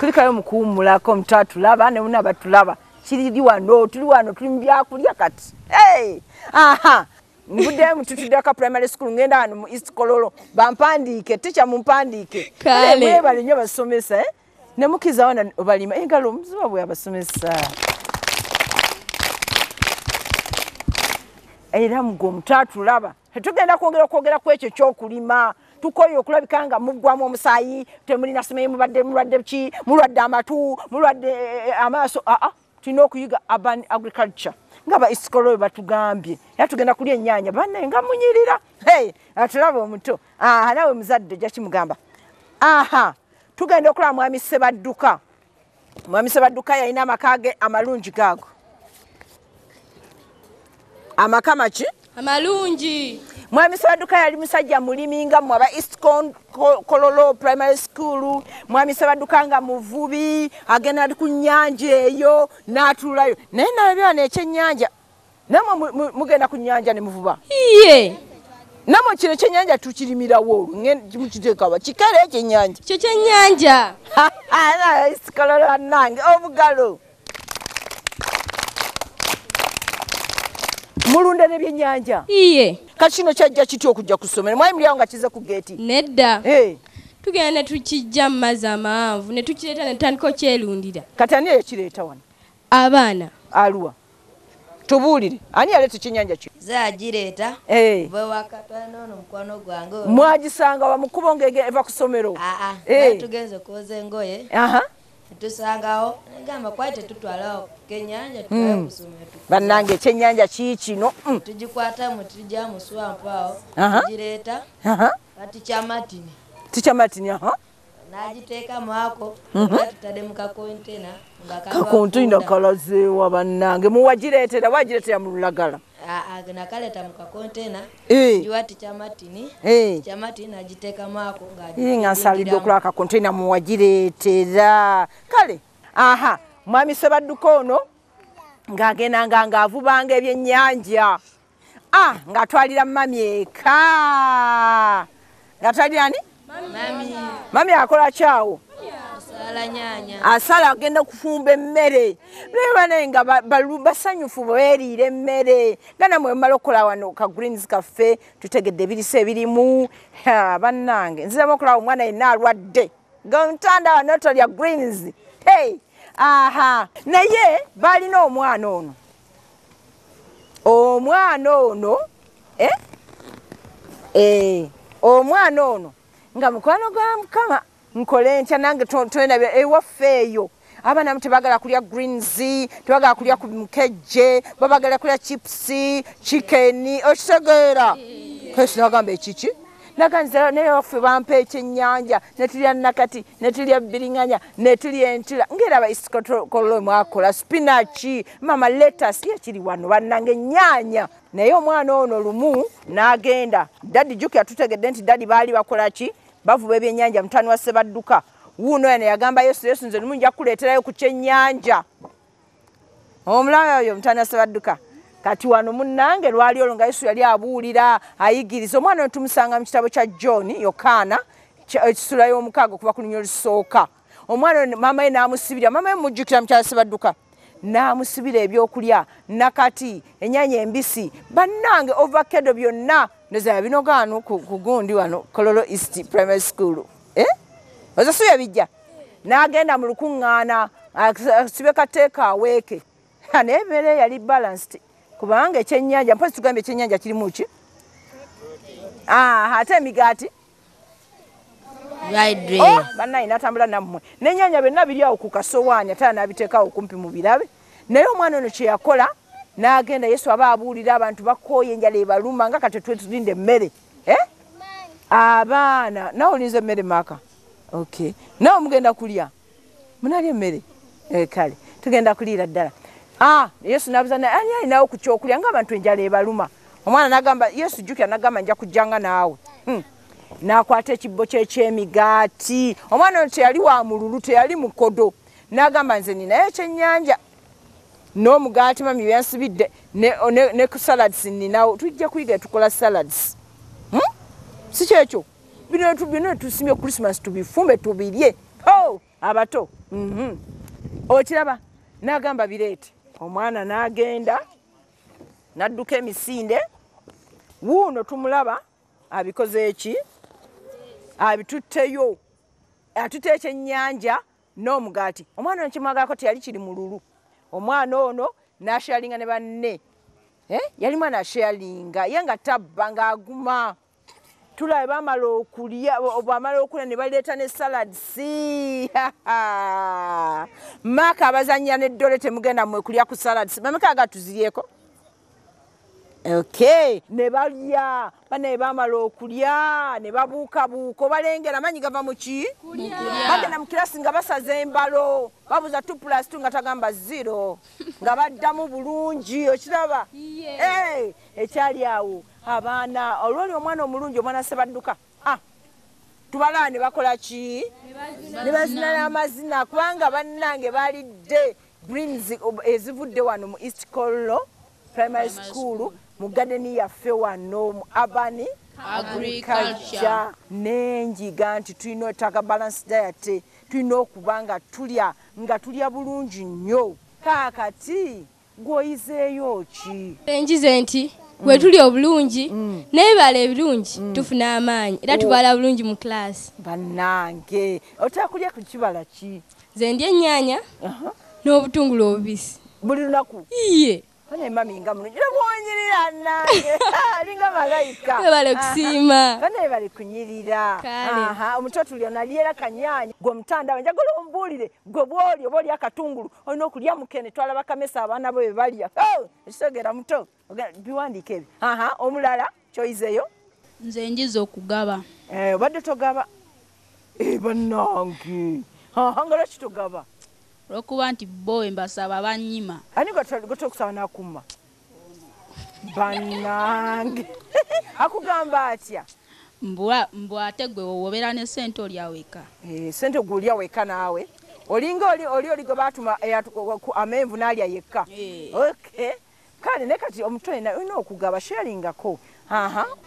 tulikayo mukuwumulako mutatulaba nemuna batulaba. Kiriri wano tuli wano tuli mubyakulya kati. Hey! aha nvuddeyo mututuddeyo primary school ngenda wano mu east kololo bampandiike techa mumpandiike. Mwebale nyo basomesa eh? nemukiza wana balima engalo omuziba bwe abasomesa era mugwe omutatulaba tetugenda kwongera okwogera ku ekyo kyokulima. Tukoye okulabika nga muggwamu omusaayi temulina simanyi mubadde mulwadde ki? Mulwadde amatu mulwadde eh, amaaso aa tulina okuyiga urban agriculture. Nga ba isikolo bwe batugambye. Era tugenda kulya ennyaanya banne nga munyirira. Hey, atulaba omuto. Aha nawe muzadde ojja kimugamba aha tugenda okulaba mwami sebadduka mwami sebadduka yalina amaka ge amalungi gaago amaka maki amalungi. Mwami sebadduka yali musajja mulimi nga mmwe aba east kololo primary school. Mwami sebadduka nga muvubi agenda ku nnyanja eyo n'atuulayo. Naye nalabye wano ekyennyanja namwe mu- mu- mugenda ku nnyanja ne muvuba. Iye. Namwe kino ekyennyanja tukirimirawo mukiteekawa kikere ekyennyanja. Kyo kyennyanja. Isikololo annange obugalo mulunda nebyennyanja iye. Kati kino kyajja kitya okujja ku ssomero? Mwali mulyawo nga kize ku geeti nedda. Eh, tugenda ne tukijja mu mazzi amawanvu ne tukireeta ne tutandika okyerundira. Kati ani ekireeta wano? Abaana. Aluwa tubuulire. Ani yaleeta ekyennyanja kyo zagireeta Eh, bwe wakatwana ono mukwano gwange mwagisanga wamukubo ngege eva ku ssomero. Aa Eh. naye tugenze okwoza engoye aha netusangawo negamba kwali tetutwalawo kenyanja tutwale kusomero bannange ekyennyanja kiikino Mm, tugikwatamu tujja mu swampu awo tugireeta aha. kati kyamatini tikyamatini aha. N'agiteekamu ako oba tutadde mu kakontena wakunda. kalazeewa bannange muwagireetera wagireetera mu lulagala Aa, nakaleeta mu kakontena Eh, giwa tikyamatini eh. kyamatini n'agiteekamu ako Ii, nga nsalidde ng'agiyingiramu. okulaba kakontena muwagireetera kale aha mwami sebadduka ono ng'agendanga ng'avubanga ebyennyanja. Ah ng'atwalira mami eka. Ng'atwalira ni mami akola kyawo asala agenda kufumba emmere. Naye nga ba- balu- basanyufu beeriira emmere. Nga namwe mumala okukola wano ka greens kaffe tutegedde ebirisa ebirimu. Bannange nziramu okulaba omwana yenna alwadde. Nga ntanda wano tolya greens. Hey aha. Naye baalina omwana ono. Omwana ono eh? Eh, omwana ono. Nga mukwano gwa mukama nkole ntya nange tolina ewaffe eyo. Abaana mu tebagala kulya greens tebagala kulya ku mukejje babagala kulya chipusi chikeni okitegeera kesi nagamba ekiki? Naganza naye waffe bampa ekyennyanja netulya nakati netulya biriŋŋanya netulya entula ngaera abaisikokololo mwakola spinachi mama letas yekiri wano bannange ennyaanya naye omwana ono lumu n'agenda. Dadi jukira tutegedde nti dadi baali bakola ki bavuba ebyennyanja mutani wa sebadduka wuuno eno yagamba yesu yesu nze lumu nja kukuleeterayo ku kyennyanja. Omulaba oyo mutani wa sebadduka kati wano munnange lwali olwo nga yesu yali abuulira ayigiriza. Omwana ono tumusanga mu kitabo kya john yokaana ekisula y'omukaaga okuva ku lunya olusooka. Omwana maama ye n'amusibira. Maama ye mujjukira mukyala sebadduka n'amusibira ebyokulya nakati ennyanya embisi bannange ovakedo byonna ndozaya binogaano ku ku gundi wano kololo east primary school? Eh? oza si yabijja n'agenda mu lukuŋŋaana asibe kateeka aweeke naye ebeera yali balanced. Kubanga ekyennyanja mpozi tugambye ekyennyanja kirimu ki? Ah, ate emigaati? Oh, bannaye natambula nammwe. Nenyanya byonna biri awo ku kasowaani ate anabiteekawo okumpi mu birabe. Naye omwana ono kye yakola n'agenda yesu aba abuulira abantu bakooye enjala ebaluma nga kati twetulinda emmere Eh? abaana nawe olinza emmere maaka? Okay nawe mugenda kulya? Munalya emmere? Eh, kale. Tugenda kuliira ddala. Ah, yesu nabuza naye ani alinawo ku kyokulya? Ngaabantu enjala ebaluma. Omwana nagamba yesu jjukira nagamba nja kujjanga naawe. Hmm. nakwata ekibbo kye kyemigaati. Omwana ono teyali wa mululu teyali mukodo. Nagamba nze ninayo ekyennyanja n'omugaati mami byansibidde ne, ku salads ninawo tujja kuyiga tukola salads. Hmm? si kyekyo? Bino tu- bino tusimye krismas tubifumbe tubirye. Abato. -hmm. okiraba nagamba bireete. Omwana n'agenda n'adduka emisinde. Wuuno tumulaba abikoze eki? Abitutteyo atutta ekyennyanja n'omugaati. Omwana ono kimwagalako teyali kiri mululu omwana ono nashalinga ne banne. Eh, yali mwana ashalinga ye nga tabba ng'aguma. Tulabe bamala okulya bwamala okulya ne baleeta ne saladsi maaka abazanyira neddole temugenda mwe kulya ku saladsi mameka agatuziryeko okay ne balya banaye bamala okulya ne babuukabuuka obalengera amanyi gava mu ki? Bagenda mu kirasi nga basaza embalo babuza 2 plus 2 nga tagamba zero nga baddamu bulungi okiraba? Eh, ekyali awo abaana olwoli omwana omulungi omwana sebadduka Ah, tubalaba ne bakola ki? Ne bazina n'amazina kubanga bannange balidde greens ezivudde wano mu east collo primary school mu gadeni yaffe wano mu abani agriculture. Nenjiga nti tulina otaka balance diet tulina okuba nga tulya nga tulya bulungi nnyo. Kaakati gwoyizeeyo ki? Enjize nti bwe tuli obulungi n'ebibala ebirungi tufuna amaanyi era tubala bulungi mu kilasi bannange otera kulya ku kibala ki? Ze ndya ennyaanya n'obutungulu obubisi. Buli lunaku? Iye Fane mami nga mulungi era bwonyirira nange alinga malayika webale okusiima bane bali kunyirira omutoto uli onalyera kanyanya gwe omutanda we njagala ombuulire gwe bwoli oba olya akatungulu olina okulya mukene twalaba kamesa abaana bo bwe balya ekisegera muto biwandiika ebyo aha omulala kyoyizeyo nze njiza okugaba obadde togaba bannange nga lwaki togaba olwokuba nti bowe mbasaba banyima ani gotokusaba nakumma? Bannange. Akugamba atya? Mbw ate gwe wowobera ne sente olyaweka Eh, sente gulya weka naawe? Olinga oli oli gwe baatuma eyatu- ku- amenvu n'alya yekka? Eh. okay. Kale ne kati omutwe na- olina okugaba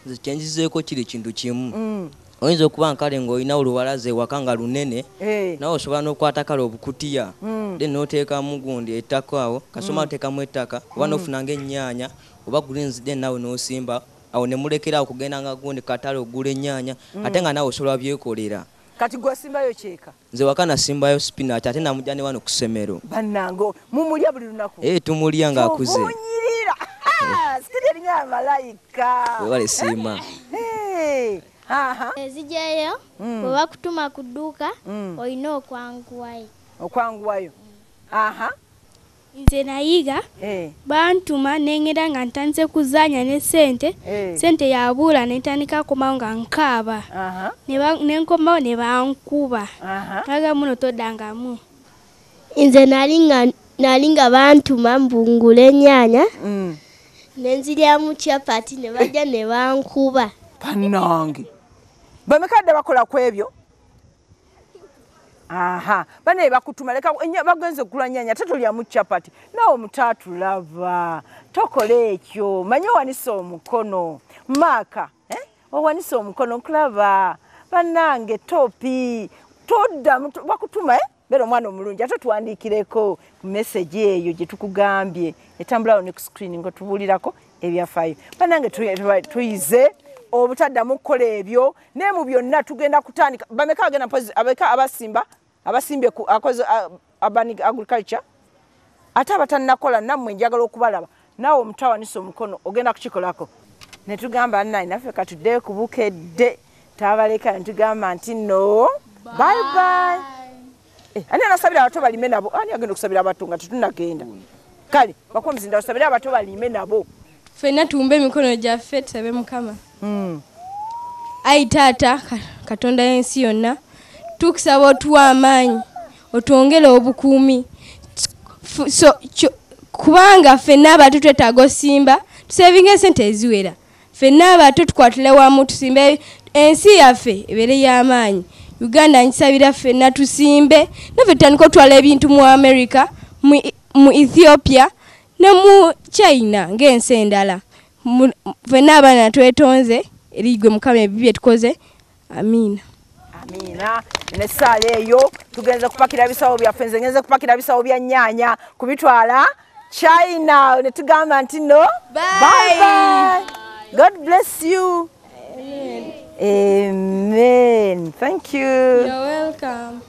nze kyenzizeeko kiri kintu kimu. Mm. oyinza okuba nkale ng'olina oluwalaze ewaka nga lunene Eh. nawe osobola n'okwata kale obukutiya. Mm. Then n'oteekamu gundi ettaka awo kasoma oteekamu ettaka oba n'ofuna ng'ennyaanya oba greens then nawe n'osimba awo ne mulekera awo kugenda nga gundi katale ogula ennyaanya ate nga nawe osobola byekolera. Kati gwasimbayo kyeka? Nze waka nasimbayo spinach ate namujja ne wano ku ssomero. Bannange mumulya buli lunaku? Ee tumulya ng'akuze ovunyirira sikiri eringa amalayika webale siima. Eh, aha ezijayo bwe bakutuma ku dduuka olina okwanguwayo. Okwanguwayo aha. Nze nayiga Eh, bantuma nengera nga ntandise kuzaanya ne sente eh, sente yabuula nentandika komawo nga nkaaba. Nenkomawo ne bankuba. Aga muno toddangamu. Nze nali nga nali nga bantuma mbungula ennyaanya Mm. nenziryamu capati ne bajja ne bankuba. Bannange bamekadde bakola ku ebyo aha banaye bakutuma leka bagenze kugula nyanya ate tolyamu capati. Naawe omutaatulaba tokola ekyo. Manye owanisa omukono. Maaka eh? owanisa omukono nkulaba. Bannange topi toddamu to- bakutuma eh? beera omwana omulungi ate tuwandiikireko ku meseji eyo gye tukugambye. Etambulawo ne ku screen nga tubuulirako ebyafaayo bannange tu- tu- tuyize obutaddamu kukola ebyo naye mu byonna tugenda kutandika. Bameka agenda abeka abasimba abasimbye ku akoze urban agriculture. Ate abatannakola nammwe njagala okubalaba. Naawe omutawanisa omukono ogenda kukikolako. Ne tugamba nnaye naffe katuddeyo ku bukedde. Tabaleka ne tugamba nti no. Bye bye. Eh, ani anasabira abato balime nabo? Ani agenda okusabira abato nga tetunagenda? Kale bakomuzinda osabire abato balime nabo ffenna tuwumbe emikono gyaffe tusabe mukama. Mm. ayi taata Ka- katonda y'ensi yonna tukusaba otuwa amaanyi otwongere obukuumi. Kubanga ffenna abato twetaaga osimba tusevinga esente eziwera. Ffenna abato tukwatule wamu tusimbe ensi yaffe ebeere y'amaanyi. Uganda nkisabira ffenna tusimbe naffe tutandika otwala ebintu mu america mu ethiopia ne mu china ng'ensi endala. Ffenna abaana twetonze eri gwe mukama ebibi byetukoze amiina. Amiina. Nessaala eyo tugenze kupakira bisawo byaffe nze ngenze kupakira bisawo bya nyaanya kubitwala china ne tugamba nti no. Bye. bye. god bless you. Amen. Thank you. You're welcome.